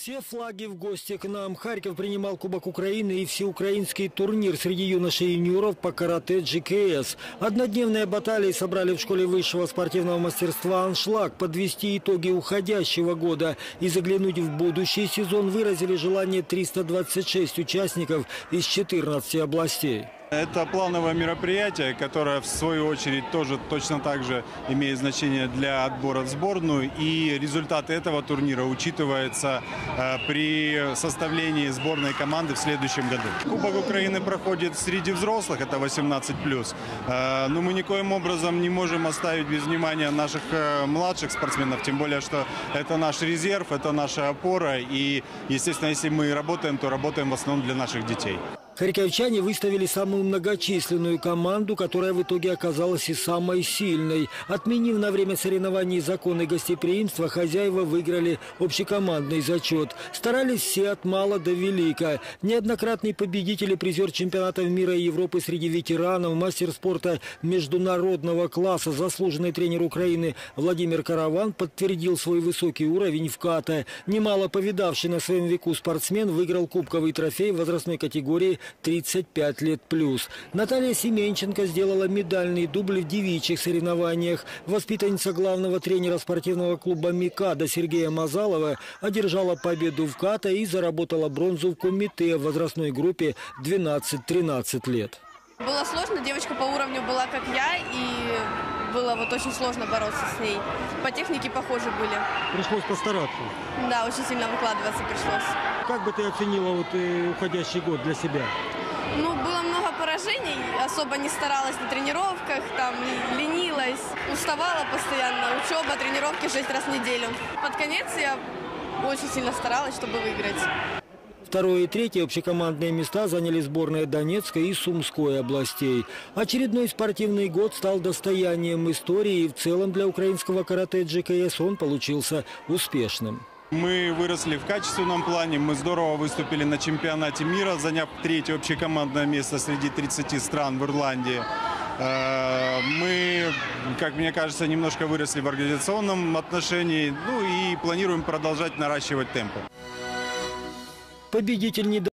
Все флаги в гости к нам. Харьков принимал Кубок Украины и всеукраинский турнир среди юношей и юниоров по карате GKS. Однодневные баталии собрали в школе высшего спортивного мастерства «Аншлаг». Подвести итоги уходящего года и заглянуть в будущий сезон выразили желание 326 участников из 14 областей. Это плановое мероприятие, которое в свою очередь тоже точно так же имеет значение для отбора в сборную. И результаты этого турнира учитываются э, при составлении сборной команды в следующем году. Кубок Украины проходит среди взрослых, это 18+. Э, но мы никоим образом не можем оставить без внимания наших э, младших спортсменов, тем более, что это наш резерв, это наша опора. И, естественно, если мы работаем, то работаем в основном для наших детей. Харьковчане выставили самую многочисленную команду, которая в итоге оказалась и самой сильной. Отменив на время соревнований законы гостеприимства, хозяева выиграли общекомандный зачет. Старались все от мала до велика. Неоднократный победитель и призер чемпионатов мира и Европы среди ветеранов, мастер спорта международного класса, заслуженный тренер Украины Владимир Караван подтвердил свой высокий уровень в ката. Немало повидавший на своем веку спортсмен выиграл кубковый трофей в возрастной категории 35 лет плюс. Наталья Семенченко сделала медальный дубль в девичьих соревнованиях. Воспитанница главного тренера спортивного клуба «Микада» Сергея Мазалова одержала победу в ката и заработала бронзу в комите в возрастной группе 12-13 лет. Было сложно, девочка по уровню была как я, и было вот очень сложно бороться с ней. По технике похожи были. Пришлось постараться. Да, очень сильно выкладываться пришлось. Как бы ты оценила вот, э, уходящий год для себя? Ну, было много поражений, особо не старалась на тренировках, там ленилась, уставала постоянно, учеба, тренировки 6 раз в неделю. Под конец я очень сильно старалась, чтобы выиграть. Второе и третье общекомандные места заняли сборные Донецкой и Сумской областей. Очередной спортивный год стал достоянием истории и в целом для украинского карате GKS он получился успешным. Мы выросли в качественном плане, мы здорово выступили на чемпионате мира, заняв третье общекомандное место среди 30 стран в Ирландии. Э, Мы, как мне кажется, немножко выросли в организационном отношении, ну и планируем продолжать наращивать темпы. Победитель не